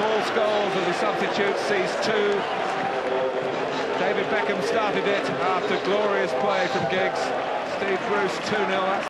Paul Scholes as a substitute sees two. David Beckham started it after glorious play from Giggs. Steve Bruce 2-0.